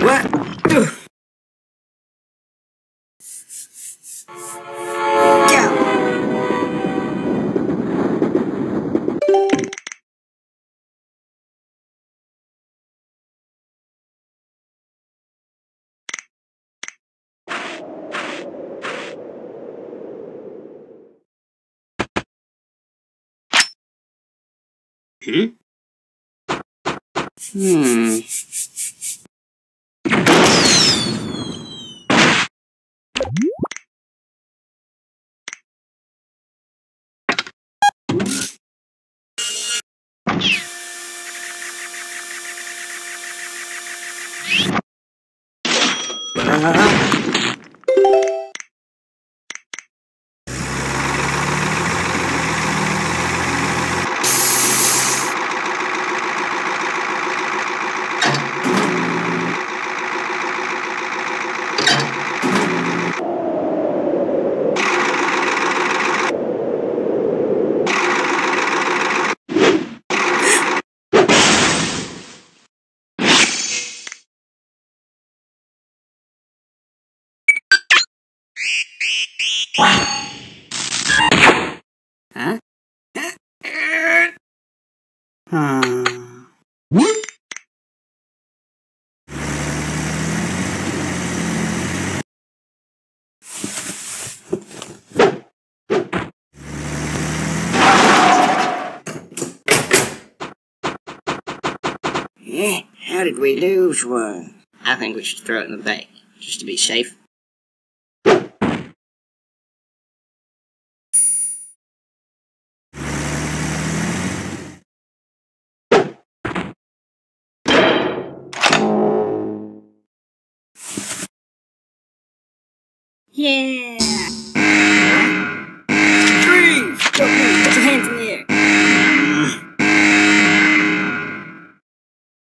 What? Ugh. Go. Hmm? Hmm. Huh? Hmm. Eh, how did we lose one? I think we should throw it in the bay, just to be safe. Yeah.